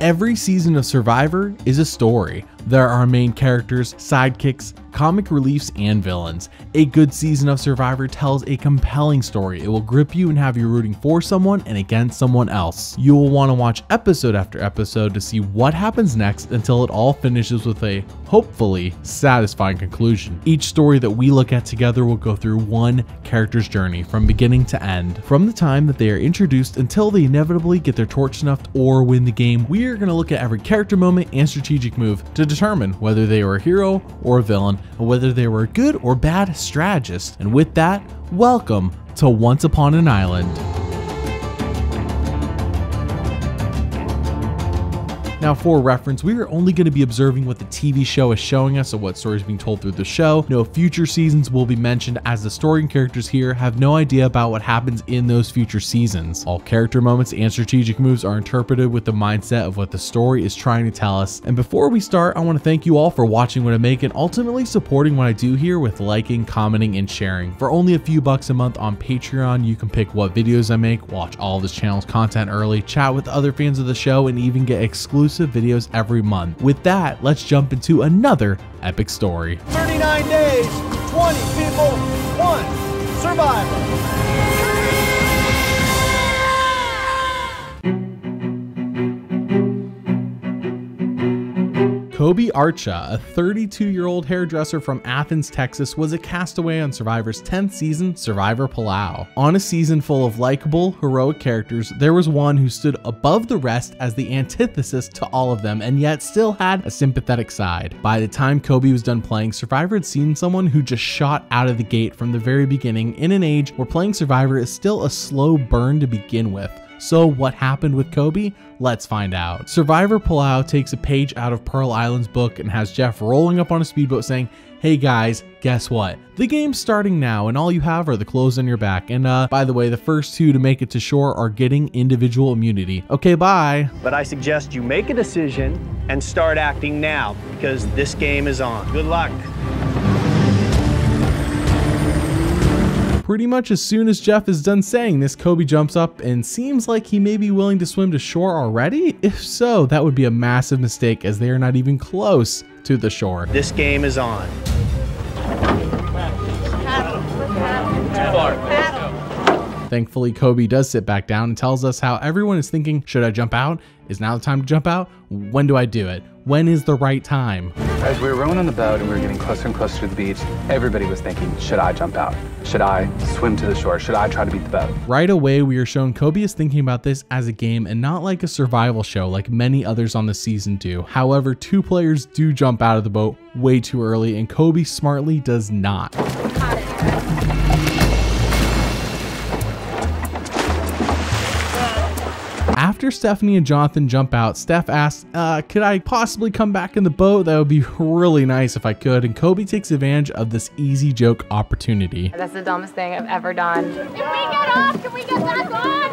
Every season of Survivor is a story. There are main characters, sidekicks, comic reliefs, and villains. A good season of Survivor tells a compelling story. It will grip you and have you rooting for someone and against someone else. You will want to watch episode after episode to see what happens next until it all finishes with a, hopefully, satisfying conclusion. Each story that we look at together will go through one character's journey from beginning to end. From the time that they are introduced until they inevitably get their torch snuffed or win the game, we are going to look at every character moment and strategic move to determine whether they were a hero or a villain, and whether they were a good or bad strategist. And with that, welcome to Once Upon an Island. Now, for reference, we are only going to be observing what the TV show is showing us, or what stories being told through the show. No future seasons will be mentioned, as the story and characters here have no idea about what happens in those future seasons. All character moments and strategic moves are interpreted with the mindset of what the story is trying to tell us. And before we start, I want to thank you all for watching what I make and ultimately supporting what I do here with liking, commenting, and sharing. For only a few bucks a month on Patreon, you can pick what videos I make, watch all this channel's content early, chat with other fans of the show, and even get exclusive exclusive videos every month. With that, let's jump into another epic story. 39 days, 20 people, one survivor. Coby Archa, a 32 year old hairdresser from Athens, Texas, was a castaway on Survivor's 10th season, Survivor Palau. On a season full of likable, heroic characters, there was one who stood above the rest as the antithesis to all of them and yet still had a sympathetic side. By the time Coby was done playing, Survivor had seen someone who just shot out of the gate from the very beginning in an age where playing Survivor is still a slow burn to begin with. So, what happened with Coby? Let's find out. Survivor Palau takes a page out of Pearl Island's book and has Jeff rolling up on a speedboat saying, Hey guys, guess what? The game's starting now, and all you have are the clothes on your back. And uh, by the way, the first two to make it to shore are getting individual immunity. Okay, bye. But I suggest you make a decision and start acting now because this game is on. Good luck. Pretty much as soon as Jeff is done saying this, Coby jumps up and seems like he may be willing to swim to shore already. If so, that would be a massive mistake as they are not even close to the shore. This game is on. Thankfully, Coby does sit back down and tells us how everyone is thinking, should I jump out? Is now the time to jump out? When do I do it? When is the right time? As we were rowing on the boat and we were getting closer and closer to the beach, everybody was thinking, should I jump out? Should I swim to the shore? Should I try to beat the boat? Right away, we are shown Coby is thinking about this as a game and not like a survival show like many others on the season do. However, two players do jump out of the boat way too early and Coby smartly does not. After Stephanie and Jonathan jump out, Steph asks, uh, could I possibly come back in the boat? That would be really nice if I could. And Coby takes advantage of this easy joke opportunity. That's the dumbest thing I've ever done. Can we get off? Can we get back on?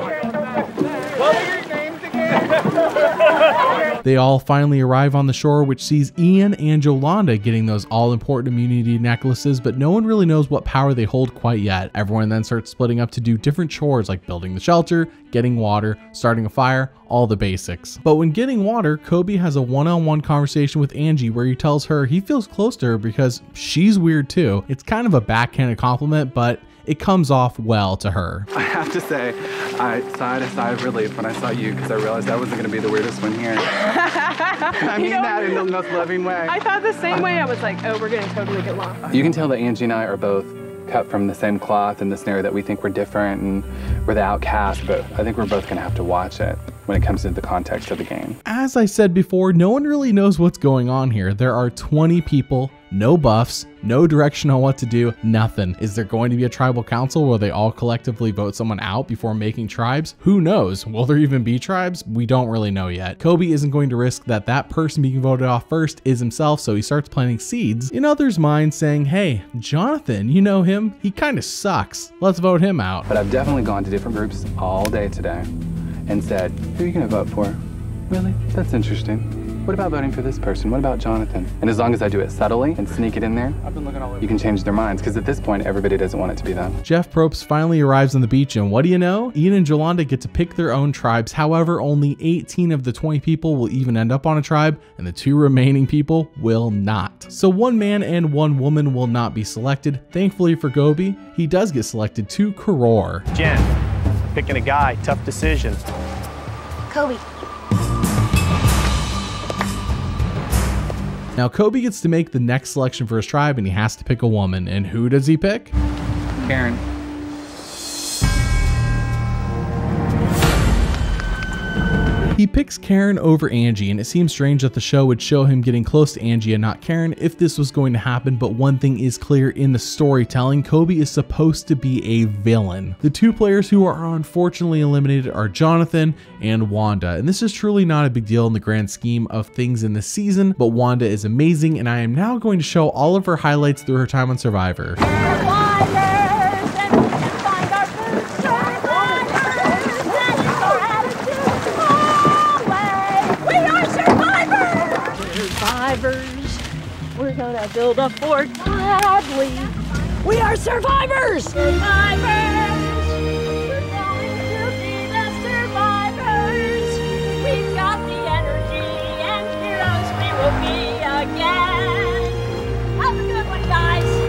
What are your names again? They all finally arrive on the shore, which sees Ian and Yolanda getting those all important immunity necklaces, but no one really knows what power they hold quite yet. Everyone then starts splitting up to do different chores like building the shelter, getting water, starting a fire, all the basics. But when getting water, Coby has a one on one conversation with Angie where he tells her he feels close to her because she's weird too. It's kind of a backhanded compliment, but it comes off well to her. I have to say, I sighed a sigh of relief when I saw you because I realized that wasn't going to be the weirdest one here. I mean know- that in the most loving way. I thought the same way. I was like, oh, we're gonna totally get along. You can tell that Angie and I are both cut from the same cloth in the scenario that we think we're different and we're the outcast, but I think we're both going to have to watch it when it comes to the context of the game. As I said before, no one really knows what's going on here. There are 20 people, no buffs, no direction on what to do, nothing. Is there going to be a tribal council where they all collectively vote someone out before making tribes? Who knows? Will there even be tribes? We don't really know yet. Coby isn't going to risk that that person being voted off first is himself, so he starts planting seeds in others' minds saying, hey, Jonathan, you know him? He kind of sucks. Let's vote him out. But I've definitely gone to different groups all day today and said, who are you to vote for? Really? That's interesting. What about voting for this person? What about Jonathan? And as long as I do it subtly and sneak it in there, I've been looking all over. you can change their minds. Because at this point, everybody doesn't want it to be them. Jeff Probst finally arrives on the beach, and what do you know? Ian and Jolanda get to pick their own tribes. However, only 18 of the 20 people will even end up on a tribe, and the two remaining people will not. So one man and one woman will not be selected. Thankfully for Coby, he does get selected to Koror. Jen, picking a guy, tough decision. Coby. Now, Coby gets to make the next selection for his tribe, and he has to pick a woman. And who does he pick? Karen. He picks Karen over Angie, and it seems strange that the show would show him getting close to Angie and not Karen if this was going to happen, but one thing is clear in the storytelling Coby is supposed to be a villain. The two players who are unfortunately eliminated are Jonathan and Wanda, and this is truly not a big deal in the grand scheme of things in the season, but Wanda is amazing, and I am now going to show all of her highlights through her time on Survivor. survivors. Gonna build a fort gladly. We are survivors! Survivors!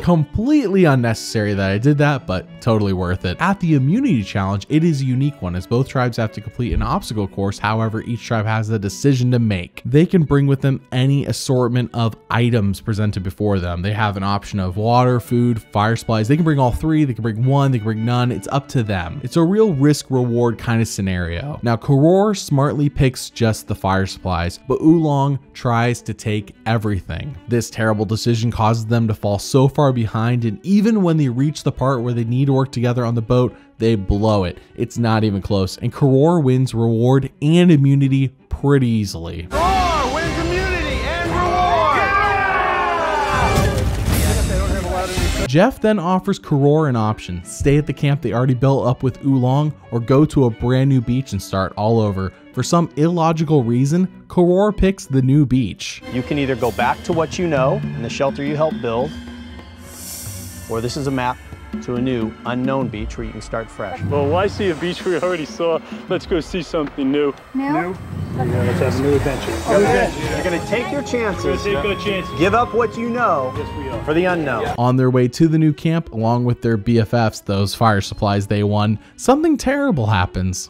Completely unnecessary that I did that, but totally worth it. At the immunity challenge, it is a unique one as both tribes have to complete an obstacle course. However, each tribe has a decision to make. They can bring with them any assortment of items presented before them. They have an option of water, food, fire supplies. They can bring all three, they can bring one, they can bring none. It's up to them. It's a real risk reward kind of scenario. Now, Koror smartly picks just the fire supplies, but Ulong tries to take everything. This terrible decision causes them to fall so far behind, and even when they reach the part where they need to work together on the boat, they blow it. It's not even close. And Koror wins reward and immunity pretty easily. Jeff then offers Koror an option stay at the camp they already built up with Ulong, or go to a brand new beach and start all over. For some illogical reason, Koror picks the new beach. You can either go back to what you know and the shelter you helped build, or this is a map to a new unknown beach where you can start fresh. Well, why see a beach we already saw? Let's go see something new. New? Yeah. let's have a new adventure. You're going to take your chances, Take our chances. give up what you know Yes, we are. for the unknown. On their way to the new camp, along with their BFFs, those fire supplies they won, something terrible happens.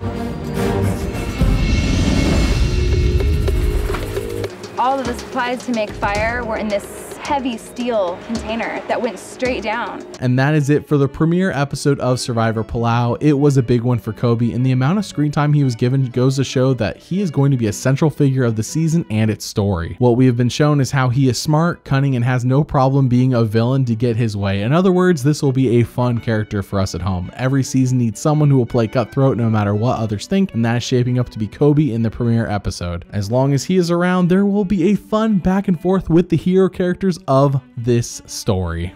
All of the supplies to make fire were in this heavy steel container that went straight down. And that is it for the premiere episode of Survivor Palau. It was a big one for Coby, and the amount of screen time he was given goes to show that he is going to be a central figure of the season and its story. What we have been shown is how he is smart, cunning, and has no problem being a villain to get his way. In other words, this will be a fun character for us at home. Every season needs someone who will play cutthroat no matter what others think, and that is shaping up to be Coby in the premiere episode. As long as he is around, there will be a fun back and forth with the hero characters of this story.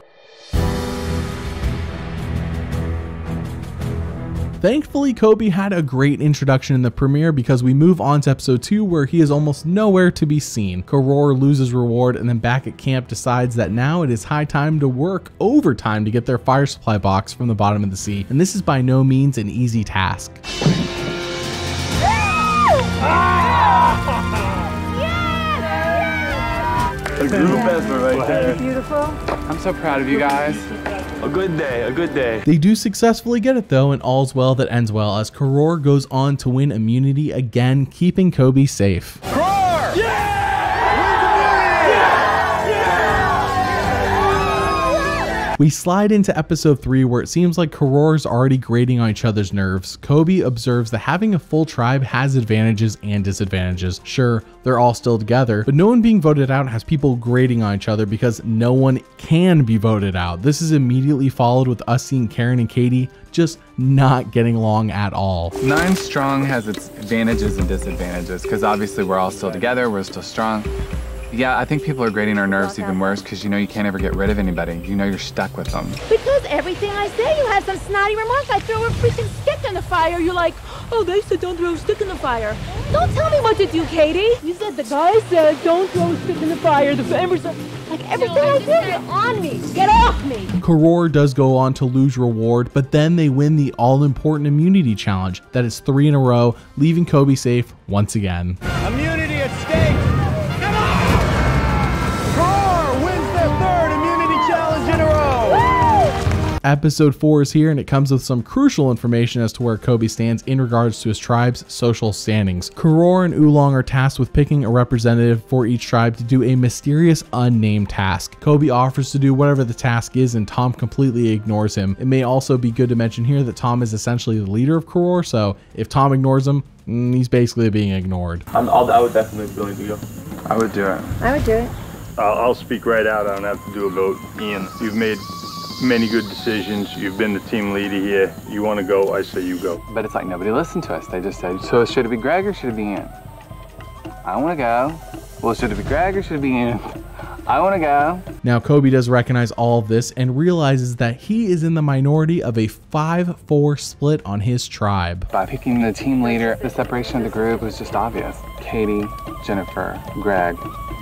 Thankfully, Coby had a great introduction in the premiere because we move on to episode 2 where he is almost nowhere to be seen. Koror loses reward and then back at camp decides that now it is high time to work overtime to get their fire supply box from the bottom of the sea. And this is by no means an easy task. A group effort right there. I'm so proud of you guys. A good day, a good day. They do successfully get it though, and all's well that ends well as Koror goes on to win immunity again, keeping Coby safe. We slide into episode 3 where it seems like Koror's already grating on each other's nerves. Coby observes that having a full tribe has advantages and disadvantages. Sure, they're all still together, but no one being voted out has people grating on each other because no one can be voted out. This is immediately followed with us seeing Karen and Katie just not getting along at all. Nine strong has its advantages and disadvantages because obviously we're all still together, we're still strong. Yeah, I think people are grating our nerves even worse because you know you can't ever get rid of anybody. You know you're stuck with them. Because everything I say, you have some snotty remarks. I throw a freaking stick in the fire. You're like, Oh, they said don't throw a stick in the fire. Don't tell me what to do, Katie. You said the guy said don't throw a stick in the fire. The members said, like everything I did is on me. Get off me. Koror does go on to lose reward, but then they win the all important immunity challenge. That is three in a row, leaving Coby safe once again. Immunity Episode 4 is here and it comes with some crucial information as to where Coby stands in regards to his tribe's social standings. Koror and Ulong are tasked with picking a representative for each tribe to do a mysterious unnamed task. Coby offers to do whatever the task is and Tom completely ignores him. It may also be good to mention here that Tom is essentially the leader of Koror, so if Tom ignores him, mm, he's basically being ignored. I'm, I'll, I would definitely be willing to go. I would do it. I would do it. I'll, I'll speak right out. I don't have to do a vote. Ian, you've made many good decisions. You've been the team leader here. You want to go, I say you go. But it's like nobody listened to us. They just said, so should it be Greg or should it be Ian? I want to go. Well, should it be Greg or should it be Ian? I want to go. Now, Coby does recognize all of this and realizes that he is in the minority of a 5 4 split on his tribe. By picking the team leader, the separation of the group was just obvious. Katie, Jennifer, Greg,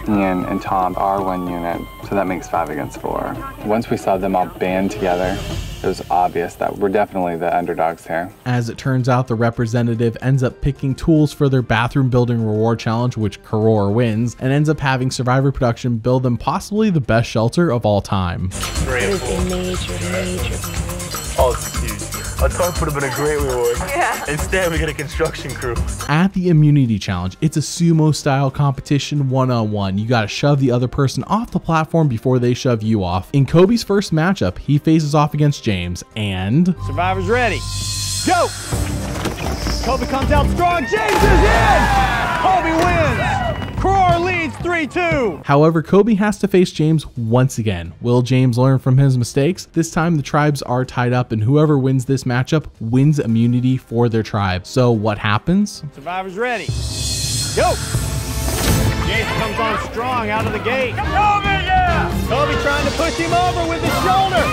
Ian, and Tom are one unit, so that makes five against four. Once we saw them all band together, it was obvious that we're definitely the underdogs here. As it turns out, the representative ends up picking tools for their bathroom building reward challenge, which Koror wins, and ends up having Survivor Production build them possibly the best shelter of all time. It is a major, major. Oh, it's huge. A tarp would have been a great reward. Yeah. Instead, we get a construction crew. At the immunity challenge, it's a sumo style competition one on one. You gotta shove the other person off the platform before they shove you off. In Coby's first matchup, he faces off against James, and Survivors ready. Go! Coby comes out strong. James is in! Coby wins! Koror leads 3-2. However, Coby has to face James once again. Will James learn from his mistakes? This time the tribes are tied up and whoever wins this matchup wins immunity for their tribe. So what happens? Survivors ready. Go! James comes on strong out of the gate. Coby, yeah! Coby trying to push him over with his shoulder.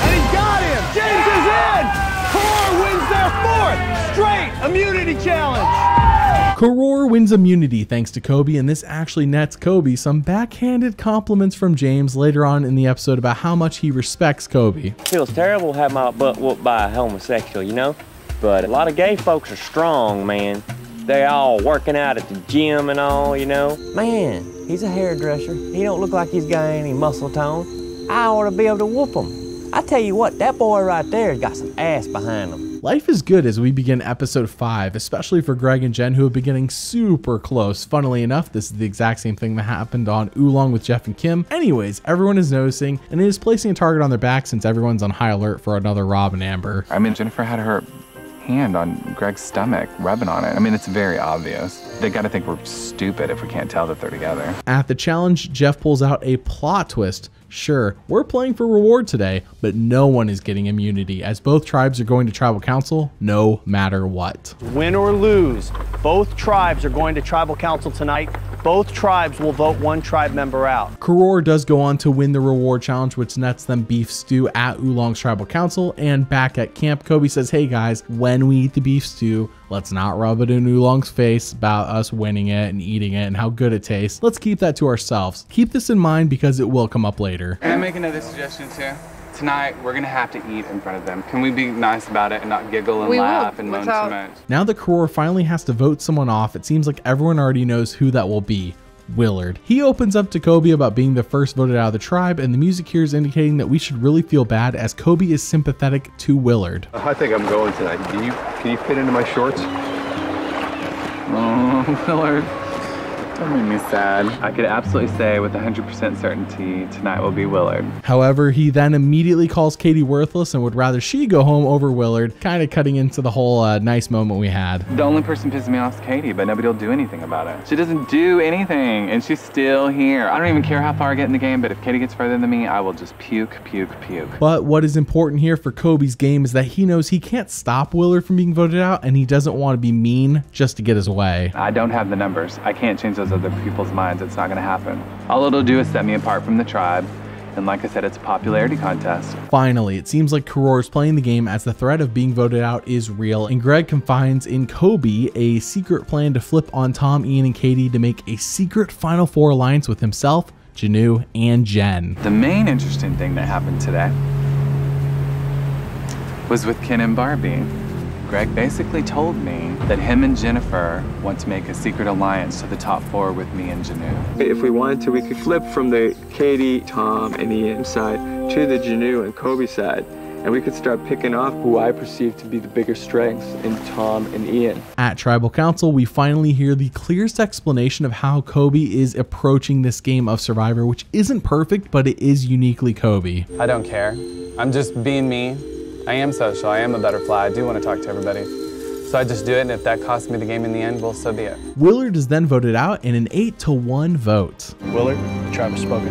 And he's got him! James is in! Koror wins their fourth straight immunity challenge. Koror wins immunity thanks to Coby, and this actually nets Coby some backhanded compliments from James later on in the episode about how much he respects Coby. feels terrible having have my butt whooped by a homosexual, you know? But a lot of gay folks are strong, man. They all working out at the gym and all, you know? Man, he's a hairdresser. He don't look like he's got any muscle tone. I ought to be able to whoop him. I tell you what, that boy right there has got some ass behind him. Life is good as we begin episode 5, especially for Greg and Jen, who are beginning super close. Funnily enough, this is the exact same thing that happened on Ulong with Jeff and Kim. Anyways, everyone is noticing and it is placing a target on their back since everyone's on high alert for another Rob and Amber. I mean, Jennifer had her hand on Greg's stomach, rubbing on it. I mean, it's very obvious. They gotta think we're stupid if we can't tell that they're together. At the challenge, Jeff pulls out a plot twist. Sure, we're playing for reward today, but no one is getting immunity as both tribes are going to tribal council no matter what. Win or lose, both tribes are going to tribal council tonight. Both tribes will vote one tribe member out. Koror does go on to win the reward challenge, which nets them beef stew at Ulong's tribal council. And back at camp, Coby says, Hey guys, when we eat the beef stew, let's not rub it in Ulong's face about us winning it and eating it and how good it tastes. Let's keep that to ourselves. Keep this in mind because it will come up later. Can I make another suggestion too? Tonight, we're gonna have to eat in front of them. Can we be nice about it and not giggle and We will, laugh and moan without- so much? Now that Koror finally has to vote someone off, it seems like everyone already knows who that will be. Willard. He opens up to Coby about being the first voted out of the tribe, and the music here is indicating that we should really feel bad as Coby is sympathetic to Willard. Uh, I think I'm going tonight. Can you can you fit into my shorts? Oh, Willard. That made me sad. I could absolutely say with 100% certainty tonight will be Willard. However, he then immediately calls Katie worthless and would rather she go home over Willard, kind of cutting into the whole uh, nice moment we had. The only person pissing me off is Katie, but nobody will do anything about it. She doesn't do anything, and she's still here. I don't even care how far I get in the game, but if Katie gets further than me, I will just puke, puke, puke. But what is important here for Coby's game is that he knows he can't stop Willard from being voted out, and he doesn't want to be mean just to get his way. I don't have the numbers. I can't change those other people's minds. It's not going to happen. All it'll do is set me apart from the tribe. And like I said, it's a popularity contest. Finally, it seems like Koror is playing the game as the threat of being voted out is real, and Greg confides in Coby a secret plan to flip on Tom, Ian, and Katie to make a secret Final Four alliance with himself, Janu, and Jen. The main interesting thing that happened today was with Ken and Barbie. Greg basically told me that him and Jennifer want to make a secret alliance to the top four with me and Janu. If we wanted to, we could flip from the Katie, Tom, and Ian side to the Janu and Coby side. And we could start picking off who I perceive to be the bigger strengths in Tom and Ian. At Tribal Council, we finally hear the clearest explanation of how Coby is approaching this game of Survivor, which isn't perfect, but it is uniquely Coby. I don't care. I'm just being me. I am social. I am a butterfly. I do want to talk to everybody. So I just do it, and if that costs me the game in the end, well, so be it. Willard is then voted out in an 8 to 1 vote. Willard, the tribe has spoken.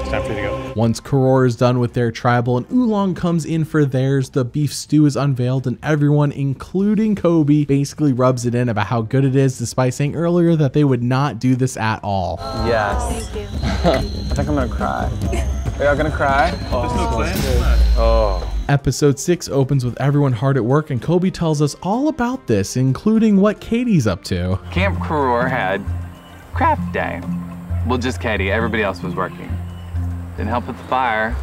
It's time for you to go. Once Koror is done with their tribal and Ulong comes in for theirs, the beef stew is unveiled and everyone, including Coby, basically rubs it in about how good it is despite saying earlier that they would not do this at all. Yes. Thank you. I think I'm gonna cry. Are y'all gonna cry? Oh, Oh. Episode 6 opens with everyone hard at work, and Coby tells us all about this, including what Katie's up to. Camp Koror had craft day. Well, just Katie. Everybody else was working. Didn't help with the fire.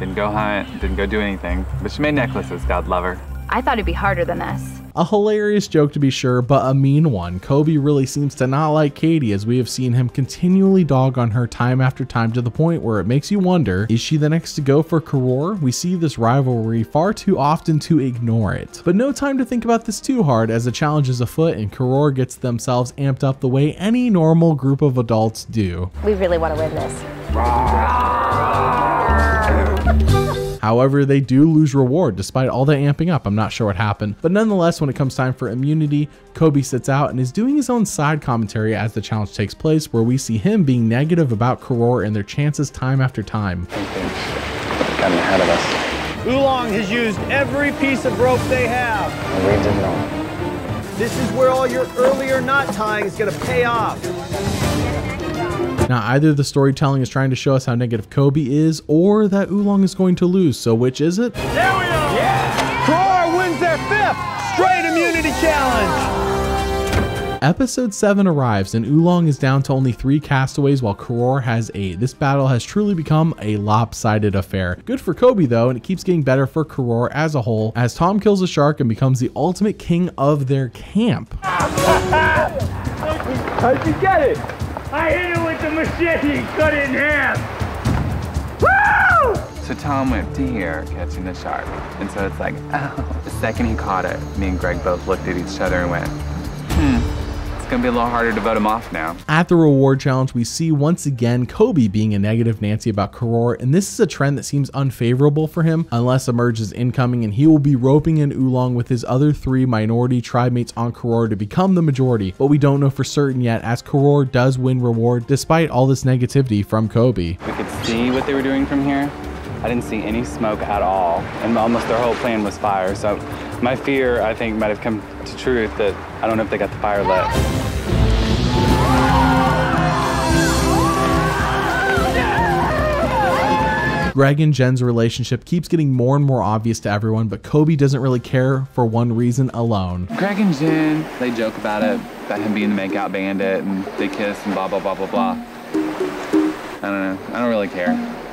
Didn't go hunt. Didn't go do anything. But she made necklaces, God love her. I thought it'd be harder than this. A hilarious joke to be sure, but a mean one. Coby really seems to not like Katie, as we have seen him continually dog on her time after time to the point where it makes you wonder is she the next to go for Koror? We see this rivalry far too often to ignore it. But no time to think about this too hard, as the challenge is afoot and Koror gets themselves amped up the way any normal group of adults do. We really want to win this. However, they do lose reward despite all the amping up. I'm not sure what happened. But nonetheless, when it comes time for immunity, Coby sits out and is doing his own side commentary as the challenge takes place, where we see him being negative about Koror and their chances time after time. Gotten ahead of us. Ulong has used every piece of rope they have. We did it all. This is where all your earlier knot tying is going to pay off. Now, either the storytelling is trying to show us how negative Coby is, or that Ulong is going to lose. So, which is it? There we are. Yeah. Koror wins their fifth straight immunity challenge. Episode 7 arrives, and Ulong is down to only three castaways while Koror has eight. This battle has truly become a lopsided affair. Good for Coby, though, and it keeps getting better for Koror as a whole, as Tom kills a shark and becomes the ultimate king of their camp. How'd you get it? I hit it with the machete, cut it in half. Woo! So Tom went to here catching the shark. And so it's like, oh. The second he caught it, me and Greg both looked at each other and went. It's gonna be a little harder to vote him off now. At the reward challenge, we see once again Coby being a negative Nancy about Koror, and this is a trend that seems unfavorable for him unless Emerge is incoming, and he will be roping in Ulong with his other three minority tribe mates on Koror to become the majority, but we don't know for certain yet as Koror does win reward despite all this negativity from Coby. We could see what they were doing from here. I didn't see any smoke at all, and almost their whole plan was fire. So my fear, I think, might have come to truth that I don't know if they got the fire lit. Greg and Jen's relationship keeps getting more and more obvious to everyone, but Coby doesn't really care for one reason alone. Greg and Jen, they joke about it, about him being the makeout bandit, and they kiss and blah, blah, blah, blah, blah. I don't know. I don't really care.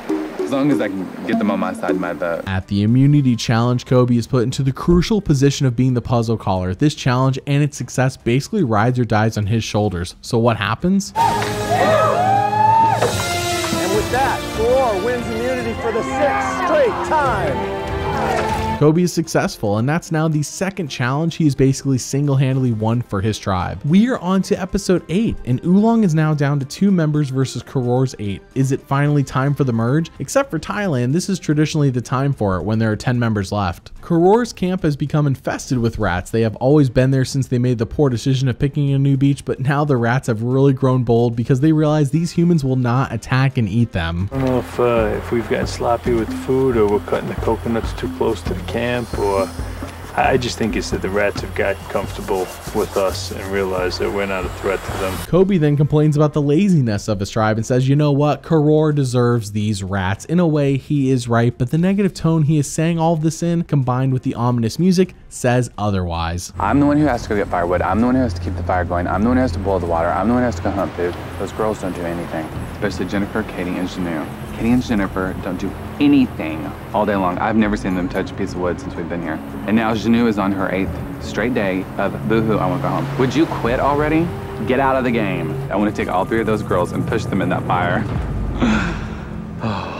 As long as I can get them on my side, my vote. At the immunity challenge, Coby is put into the crucial position of being the puzzle caller. This challenge and its success basically rides or dies on his shoulders. So what happens? And with that, Koror wins immunity for the sixth straight time. Coby is successful, and that's now the second challenge he's basically single-handedly won for his tribe. We are on to episode 8, and Ulong is now down to two members versus Koror's 8. Is it finally time for the merge? Except for Thailand, this is traditionally the time for it when there are 10 members left. Koror's camp has become infested with rats. They have always been there since they made the poor decision of picking a new beach, but now the rats have really grown bold because they realize these humans will not attack and eat them. I don't know if, uh, if we've gotten sloppy with food or we're cutting the coconuts too close to the camp or I just think it's that the rats have gotten comfortable with us and realized that we're not a threat to them. Coby then complains about the laziness of his tribe and says, you know what, Koror deserves these rats. In a way, he is right, but the negative tone he is saying all of this in, combined with the ominous music, says otherwise. I'm the one who has to go get firewood. I'm the one who has to keep the fire going. I'm the one who has to boil the water. I'm the one who has to go hunt food. Those girls don't do anything. Especially Jennifer, Katie, and Janu. And Jennifer don't do anything all day long. I've never seen them touch a piece of wood since we've been here. And now Janu is on her eighth straight day of boohoo, I want to go home. Would you quit already? Get out of the game. I want to take all three of those girls and push them in that fire.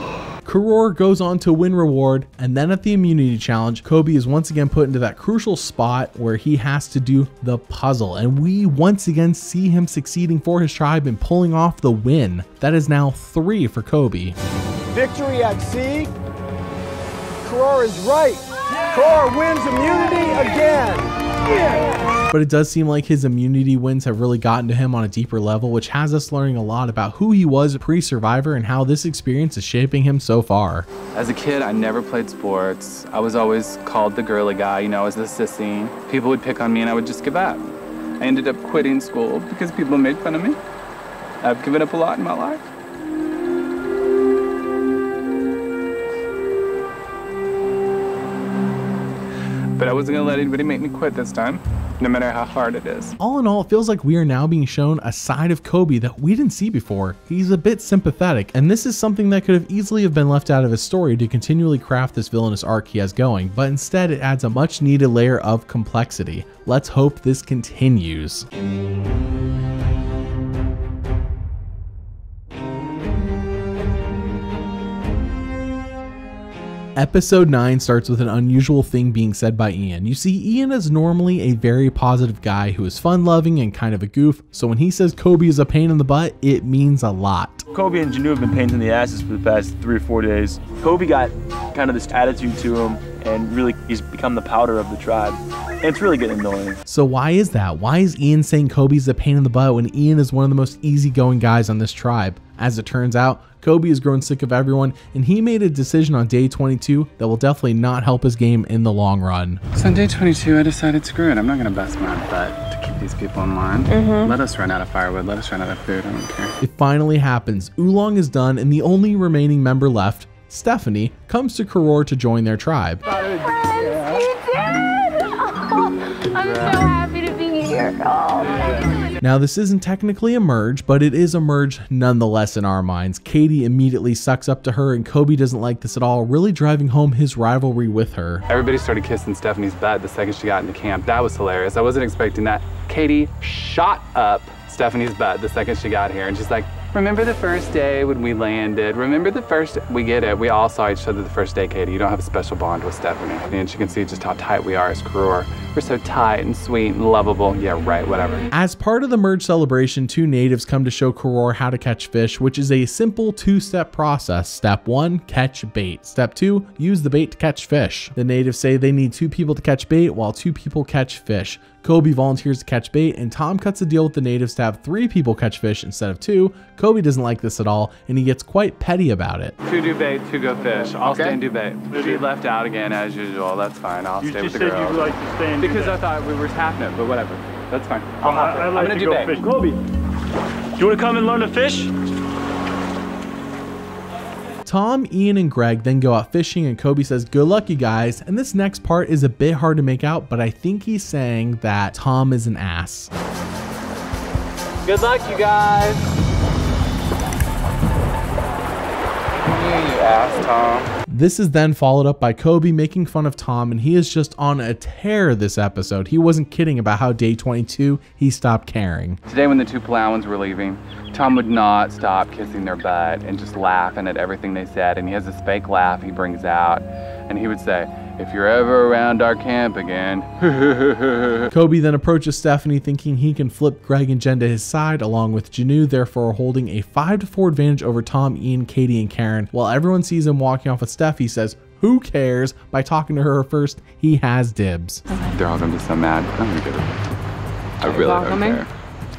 Koror goes on to win reward, and then at the immunity challenge, Coby is once again put into that crucial spot where he has to do the puzzle, and we once again see him succeeding for his tribe and pulling off the win. That is now three for Coby. Victory at sea. Koror is right. Koror wins immunity again. But it does seem like his immunity wins have really gotten to him on a deeper level, which has us learning a lot about who he was a pre-Survivor and how this experience is shaping him so far. As a kid, I never played sports. I was always called the girly guy, you know, I was the sissy. People would pick on me and I would just give up. I ended up quitting school because people made fun of me. I've given up a lot in my life. But I wasn't gonna let anybody make me quit this time no matter how hard it is. All in all, it feels like we are now being shown a side of Coby that we didn't see before. He's a bit sympathetic, and this is something that could have easily have been left out of his story to continually craft this villainous arc he has going, but instead it adds a much needed layer of complexity. Let's hope this continues. Episode 9 starts with an unusual thing being said by Ian. You see, Ian is normally a very positive guy who is fun loving and kind of a goof, so when he says Coby is a pain in the butt, it means a lot. Coby and Janu have been pains in the asses for the past three or four days. Coby got kind of this attitude to him, and really he's become the powder of the tribe. And it's really getting annoying. So why is that? Why is Ian saying Coby's a pain in the butt when Ian is one of the most easygoing guys on this tribe? As it turns out, Coby has grown sick of everyone, and he made a decision on day 22 that will definitely not help his game in the long run. So on day 22, I decided, screw it, I'm not gonna bust my butt to keep these people in line. Mhm. Let us run out of firewood, let us run out of food, I don't care. It finally happens. Ulong is done, and the only remaining member left, Stephanie, comes to Koror to join their tribe. Now, this isn't technically a merge, but it is a merge nonetheless in our minds. Katie immediately sucks up to her, and Coby doesn't like this at all, really driving home his rivalry with her. Everybody started kissing Stephanie's butt the second she got into camp. That was hilarious. I wasn't expecting that. Katie shot up Stephanie's butt the second she got here, and she's like, Remember the first day when we landed? Remember the first, we get it. We all saw each other the first day, Katie. You don't have a special bond with Stephanie. And she can see just how tight we are as Koror. We're so tight and sweet and lovable. Yeah, right, whatever. As part of the merge celebration, two natives come to show Koror how to catch fish, which is a simple two step process. Step one, catch bait. Step two, use the bait to catch fish. The natives say they need two people to catch bait while two people catch fish. Coby volunteers to catch bait, and Tom cuts a deal with the natives to have three people catch fish instead of two. Coby doesn't like this at all, and he gets quite petty about it. Two do bait, two go fish. I'll stay and do bait. She left out again as usual. That's fine. I'll You stay with just the said you'd girls. like to stay and do because. I thought we were tapping it, but whatever. That's fine. Oh, I'll hop it. I, I I'm like gonna to do go bait. fish. Coby, do you want to come and learn to fish? Tom, Ian, and Greg then go out fishing, and Coby says, Good luck, you guys. And this next part is a bit hard to make out, but I think he's saying that Tom is an ass. Good luck, you guys. You ass, Tom. This is then followed up by Coby making fun of Tom, and he is just on a tear this episode. He wasn't kidding about how day 22 he stopped caring. Today, when the two Palauans were leaving, Tom would not stop kissing their butt and just laughing at everything they said. And he has this fake laugh he brings out, and he would say, "If you're ever around our camp again." Coby then approaches Stephanie thinking he can flip Greg and Jen to his side, along with Janu, therefore holding a 5 to 4 advantage over Tom, Ian, Katie, and Karen. While everyone sees him walking off with Steph, he says, Who cares? By talking to her first, he has dibs. They're all gonna be so mad. I'm gonna get it. I really don't welcoming? care.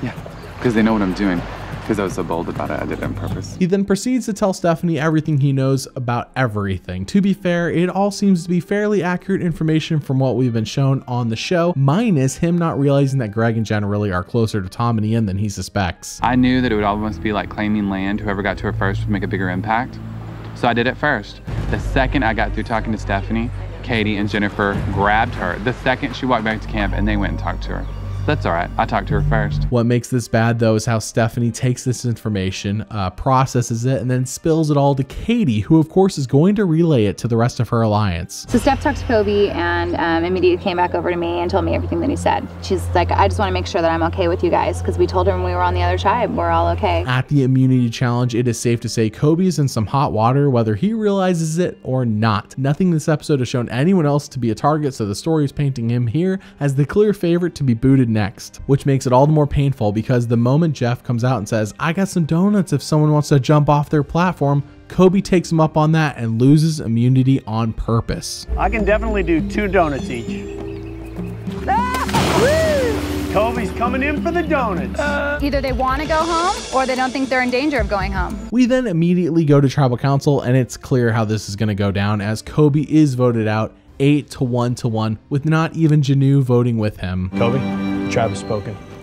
Yeah, because they know what I'm doing. Because I was so bold about it. I did it on purpose. He then proceeds to tell Stephanie everything he knows about everything. To be fair, it all seems to be fairly accurate information from what we've been shown on the show, minus him not realizing that Greg and Jen really are closer to Tom and Ian than he suspects. I knew that it would almost be like claiming land. Whoever got to her first would make a bigger impact. So I did it first. The second I got through talking to Stephanie, Katie and Jennifer grabbed her. The second she walked back to camp and they went and talked to her. That's all right. I talked to her first. What makes this bad though is how Stephanie takes this information, uh, processes it, and then spills it all to Katie, who of course is going to relay it to the rest of her alliance. So Steph talked to Coby and um, immediately came back over to me and told me everything that he said. She's like, I just want to make sure that I'm okay with you guys because we told her when we were on the other tribe, we're all okay. At the immunity challenge, it is safe to say Coby is in some hot water, whether he realizes it or not. Nothing this episode has shown anyone else to be a target, so the story is painting him here as the clear favorite to be booted next, which makes it all the more painful because the moment Jeff comes out and says, I got some donuts if someone wants to jump off their platform, Coby takes him up on that and loses immunity on purpose. I can definitely do two donuts each. Coby's coming in for the donuts. Uh. Either they want to go home or they don't think they're in danger of going home. We then immediately go to tribal council, and it's clear how this is going to go down as Coby is voted out 8 to 1 to 1, with not even Janu voting with him. Coby, has spoken.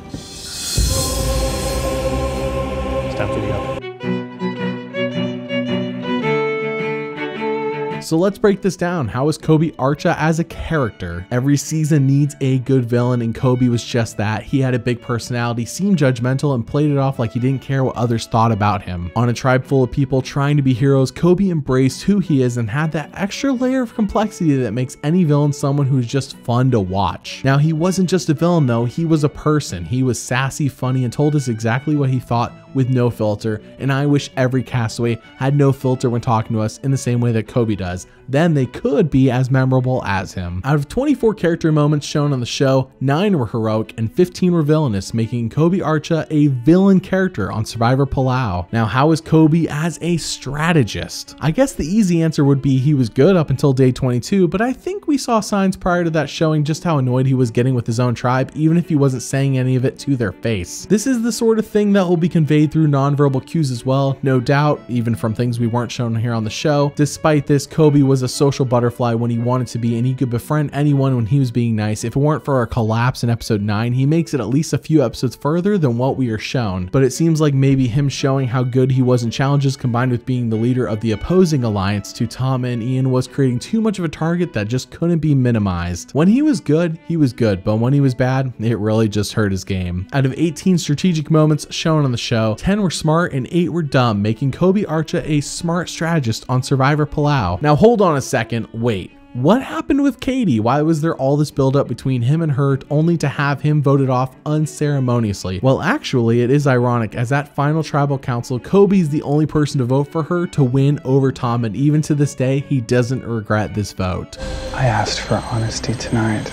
So let's break this down. How is Coby Archa as a character? Every season needs a good villain, and Coby was just that. He had a big personality, seemed judgmental, and played it off like he didn't care what others thought about him. On a tribe full of people trying to be heroes, Coby embraced who he is and had that extra layer of complexity that makes any villain someone who's just fun to watch. Now, he wasn't just a villain though, he was a person. He was sassy, funny, and told us exactly what he thought with no filter, and I wish every castaway had no filter when talking to us in the same way that Coby does. Then they could be as memorable as him. Out of 24 character moments shown on the show, 9 were heroic and 15 were villainous, making Coby Archa a villain character on Survivor Palau. Now, how is Coby as a strategist? I guess the easy answer would be he was good up until day 22, but I think we saw signs prior to that showing just how annoyed he was getting with his own tribe, even if he wasn't saying any of it to their face. This is the sort of thing that will be conveyed through nonverbal cues as well, no doubt, even from things we weren't shown here on the show. Despite this, Coby was a social butterfly when he wanted to be, and he could befriend anyone when he was being nice. If it weren't for a collapse in episode 9, he makes it at least a few episodes further than what we are shown. But it seems like maybe him showing how good he was in challenges combined with being the leader of the opposing alliance to Tom and Ian was creating too much of a target that just couldn't be minimized. When he was good, he was good, but when he was bad, it really just hurt his game. Out of 18 strategic moments shown on the show, 10 were smart and 8 were dumb, making Coby Archa a smart strategist on Survivor Palau. Now hold on a second, wait. What happened with Katie? Why was there all this buildup between him and her only to have him voted off unceremoniously? Well, actually, it is ironic as at final tribal council, Coby's the only person to vote for her to win over Tom, and even to this day, he doesn't regret this vote. I asked for honesty tonight,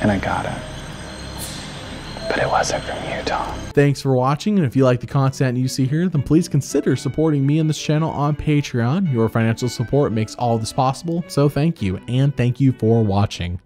and I got it. But it wasn't from you, Tom. Thanks for watching, and if you like the content you see here, then please consider supporting me and this channel on Patreon. Your financial support makes all this possible, so thank you, and thank you for watching.